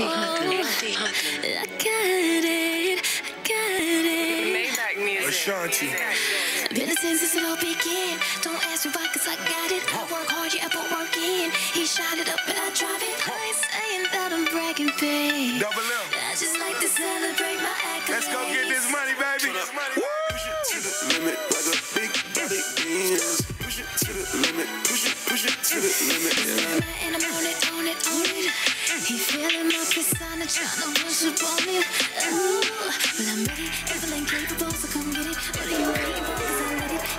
I got it, I got it. Maybach music. Ashanti. Been since it all began. Don't ask me why, I got it. I work hard, ever work in. He shot it up and I drive it. I ain't saying that I'm bragging, babe. Double M. I just like to celebrate my accolades. Let's go get this money, baby. Woo! Push it to the limit like a big body Benz. Push it to the limit, push it, push it to the limit. Yeah. And I'm on it, on it, on it. He feeling my persona, tryna push up on me. Ooh, well I'm ready, and capable, so come get it. What are you waiting for? Cause I let it.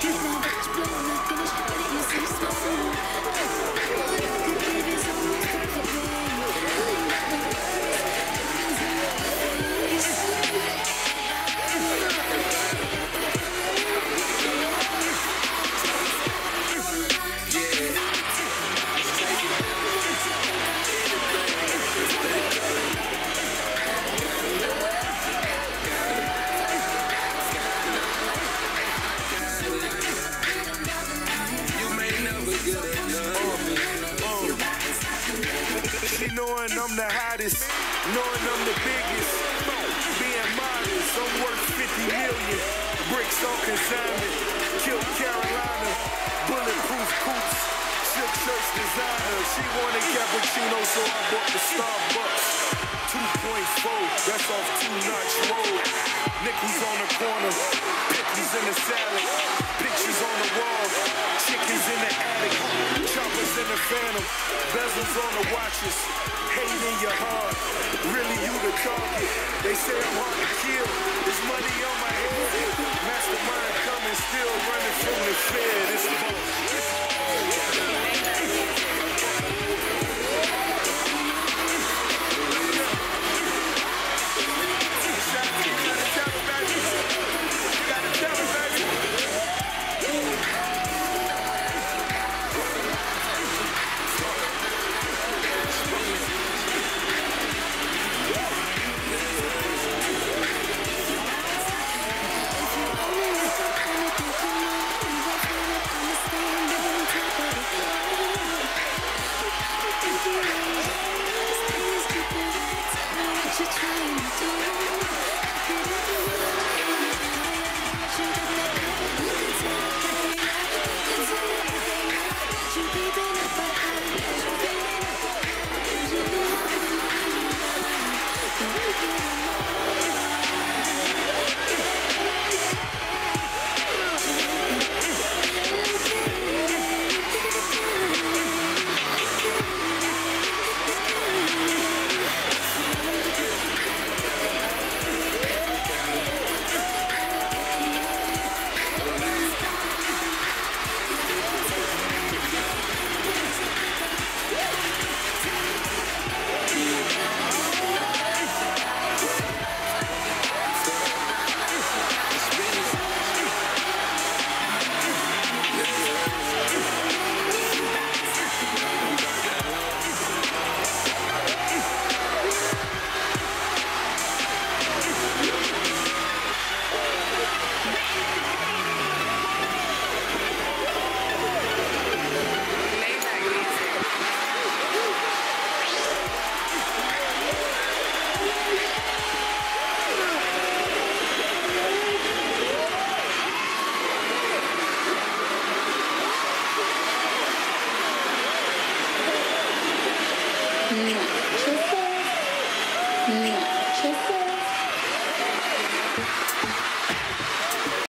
Knowing I'm the hottest, knowing I'm the biggest. Being modest, I'm worth 50 million. Bricks on consignment, kill Carolina, bulletproof coops, silk shirts designer. She wanted cappuccino, so I bought the Starbucks. 2.4, that's off two notch road. Nickels on the corner, pickles in the salad, pictures on the wall, chickens in the attic, choppers in the phantom, bezels on the watches, hate in your heart, really you the target. They say I'm hard 出发，嗯。